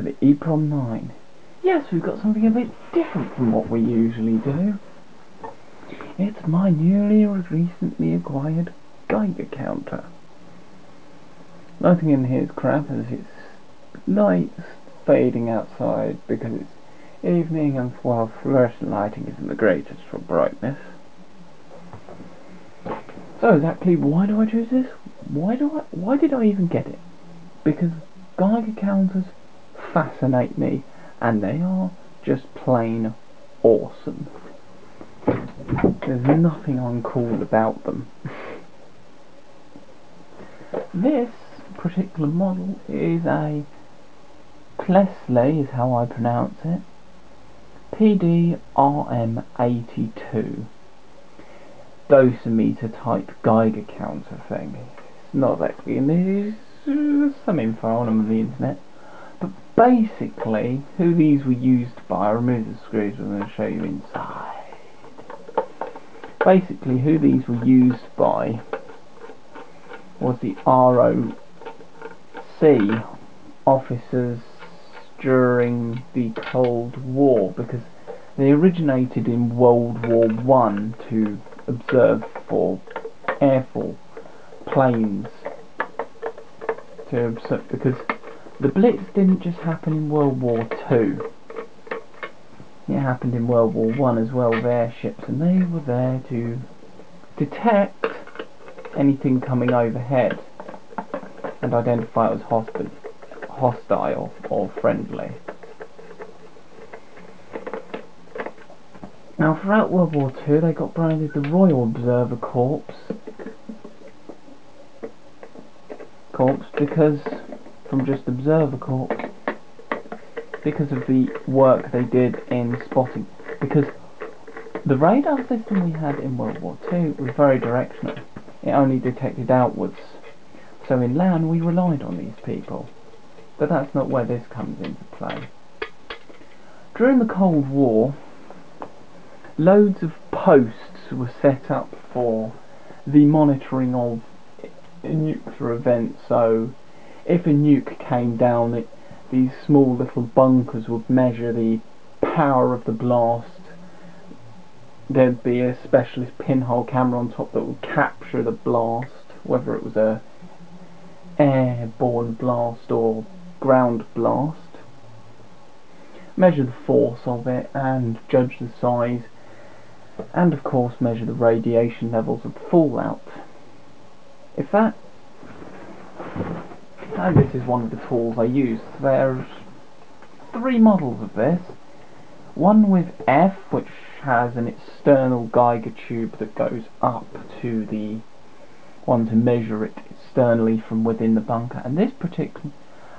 to the EPROM 9. Yes, we've got something a bit different from what we usually do. It's my newly recently acquired Geiger counter. Nothing in here is crap as it's lights fading outside because it's evening and while fluorescent lighting isn't the greatest for brightness. So exactly why do I choose this? Why do I why did I even get it? Because Geiger counters fascinate me and they are just plain awesome. There's nothing uncool about them. this particular model is a Plessey is how I pronounce it. PDRM82 dosimeter type Geiger counter thing. It's not exactly, and there's some info on them on the internet. But basically, who these were used by, I removed the screws, I'm going to show you inside. Basically, who these were used by was the ROC officers during the Cold War because they originated in World War One to observe for airfall planes to observe because the Blitz didn't just happen in World War Two. It happened in World War One as well with airships, and they were there to detect anything coming overhead and identify it as hostile, hostile or friendly. Now, throughout World War II, they got branded the Royal Observer Corps. Corps because, from just Observer Corps, because of the work they did in spotting. Because the radar system we had in World War II was very directional. It only detected outwards. So in land we relied on these people. But that's not where this comes into play. During the Cold War, loads of posts were set up for the monitoring of nuclear events. So if a nuke came down, it, these small little bunkers would measure the power of the blast. There'd be a specialist pinhole camera on top that would capture the blast, whether it was a airborne blast or ground blast. Measure the force of it and judge the size and of course measure the radiation levels of fallout. If that and this is one of the tools I use. There's three models of this. One with F which has an external Geiger tube that goes up to the one to measure it externally from within the bunker and this particular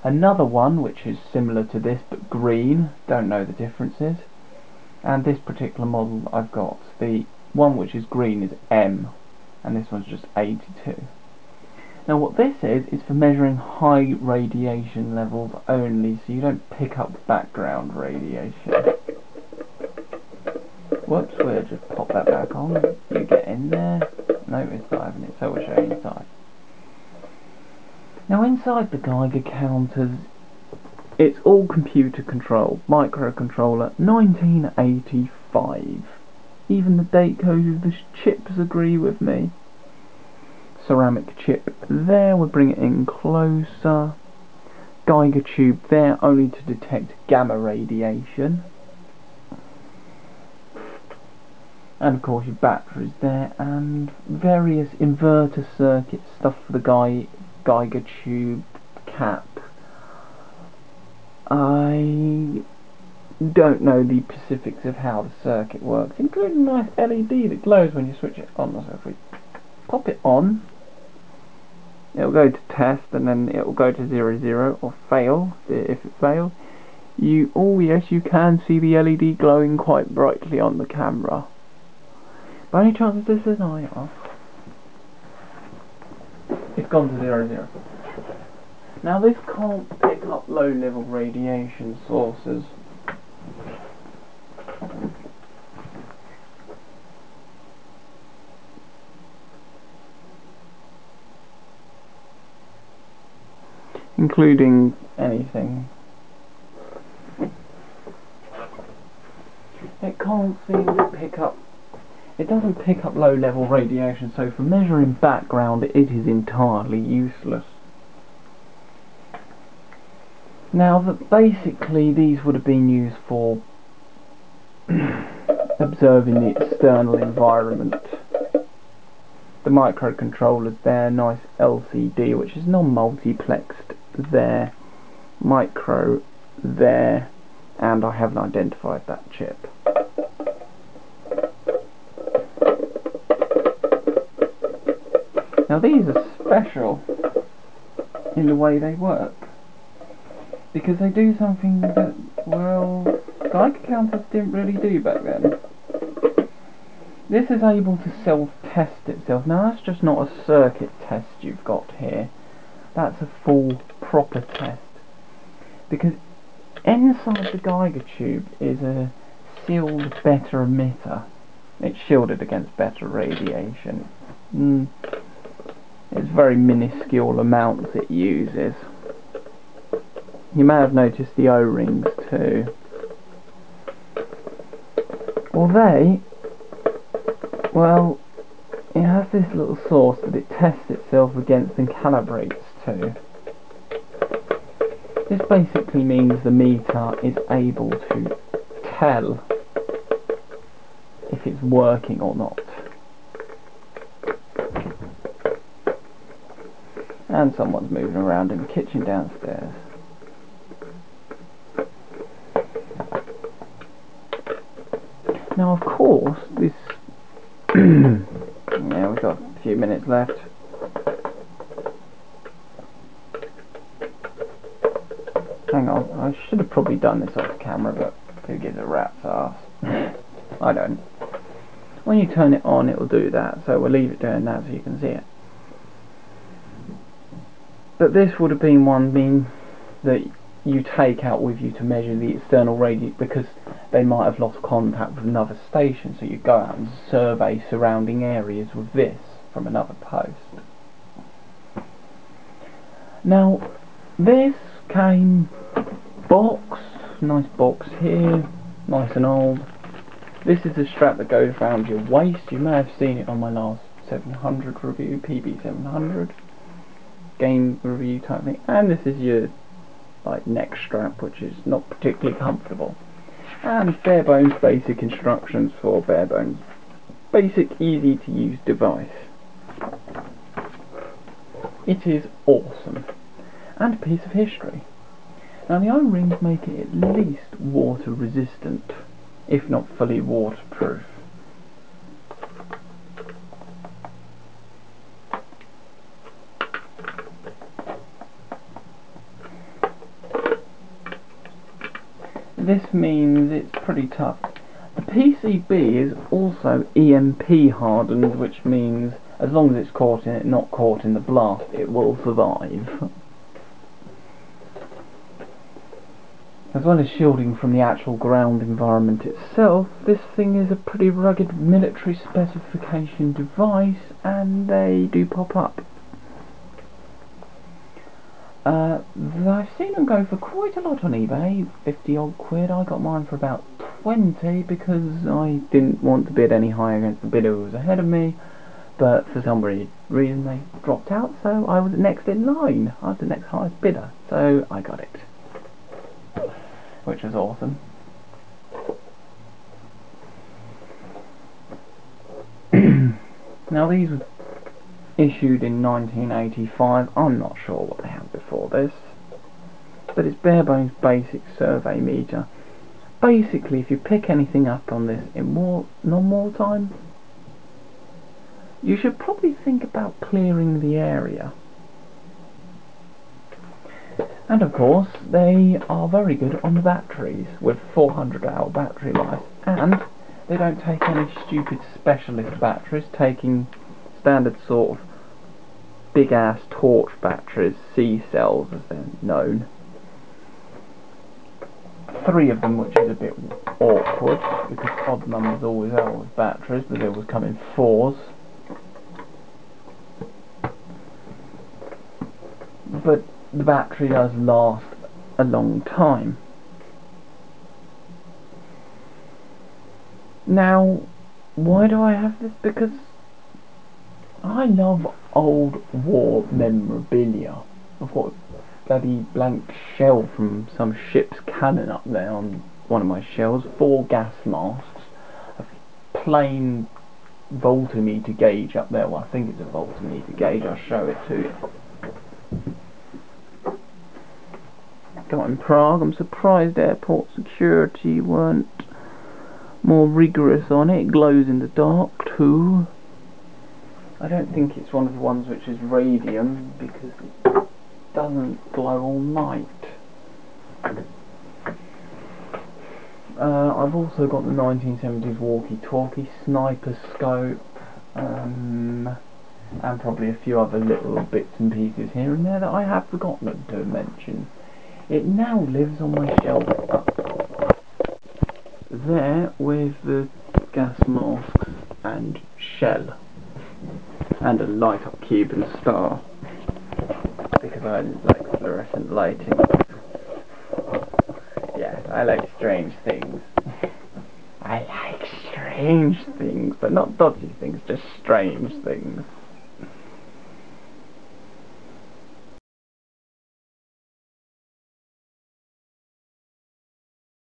another one which is similar to this but green don't know the differences and this particular model I've got the one which is green is M and this one's just 82 now what this is is for measuring high radiation levels only so you don't pick up background radiation. Whoops we'll just pop that back on. You get in there. No it's not having it so we'll show you inside. Now inside the Geiger counters it's all computer controlled, microcontroller, 1985. Even the date codes of the chips agree with me. Ceramic chip there, we'll bring it in closer. Geiger tube there, only to detect gamma radiation. And of course your batteries there, and various inverter circuit stuff for the Geiger tube cap I don't know the specifics of how the circuit works, including a nice LED that glows when you switch it on. So if we pop it on, it'll go to test and then it'll go to 00, zero or fail if it fails. You, oh yes, you can see the LED glowing quite brightly on the camera. By any chance, this is an IR? It's gone to 00. zero. Now this can't pick up low level radiation sources. including anything. It can't seem to pick up, it doesn't pick up low level radiation, so for measuring background it is entirely useless. Now, basically these would have been used for observing the external environment. The microcontroller's there, nice LCD, which is non-multiplexed there micro there and I haven't identified that chip. Now these are special in the way they work because they do something that, well, Geiger counters didn't really do back then. This is able to self-test itself. Now that's just not a circuit test you've got here. That's a full proper test. Because inside the Geiger tube is a sealed beta emitter. It's shielded against beta radiation. Mm. It's very minuscule amounts it uses. You may have noticed the O-rings too. Well they, well, it has this little source that it tests itself against and calibrates to. This basically means the meter is able to tell if it's working or not. And someone's moving around in the kitchen downstairs. Now of course this yeah we've got a few minutes left. Hang on, I should have probably done this off camera, but who gives a rat's ass? I don't. When you turn it on, it will do that, so we'll leave it doing that so you can see it. But this would have been one mean that you take out with you to measure the external radius because they might have lost contact with another station, so you go out and survey surrounding areas with this from another post. Now, this came box, nice box here, nice and old. This is a strap that goes around your waist. You may have seen it on my last 700 review, PB700 game review type thing. And this is your like neck strap, which is not particularly comfortable. And bare bones basic instructions for bare bones basic easy to use device. It is awesome and a piece of history. Now the O-rings make it at least water resistant, if not fully waterproof. This means it's pretty tough. The PCB is also EMP hardened, which means as long as it's caught in it, not caught in the blast, it will survive. As well as shielding from the actual ground environment itself, this thing is a pretty rugged military specification device and they do pop up. Uh, I've seen them go for quite a lot on eBay, 50 odd quid. I got mine for about 20 because I didn't want to bid any higher against the bidder who was ahead of me. But for some reason they dropped out, so I was next in line. I was the next highest bidder, so I got it which is awesome. now these were issued in 1985. I'm not sure what they had before this, but it's bare bones basic survey meter. Basically, if you pick anything up on this in war, non-war time, you should probably think about clearing the area and of course, they are very good on the batteries, with 400 hour battery life, and they don't take any stupid specialist batteries, taking standard sort of big ass torch batteries, C cells as they're known. Three of them, which is a bit awkward, because odd numbers always are with batteries, but they always come in fours. But the battery does last a long time. Now, why do I have this? Because I love old war memorabilia. I've got a bloody blank shell from some ship's cannon up there on one of my shells, four gas masks, a plain voltmeter gauge up there. Well, I think it's a voltmeter gauge. I'll show it to you. Got in Prague. I'm surprised airport security weren't more rigorous on it. It glows in the dark too. I don't think it's one of the ones which is radium because it doesn't glow all night. Uh, I've also got the 1970s walkie-talkie sniper scope um, and probably a few other little bits and pieces here and there that I have forgotten to mention. It now lives on my shelf up there with the gas masks and shell and a light up Cuban star because I like fluorescent lighting. Yeah, I like strange things. I like strange things, but not dodgy things, just strange things.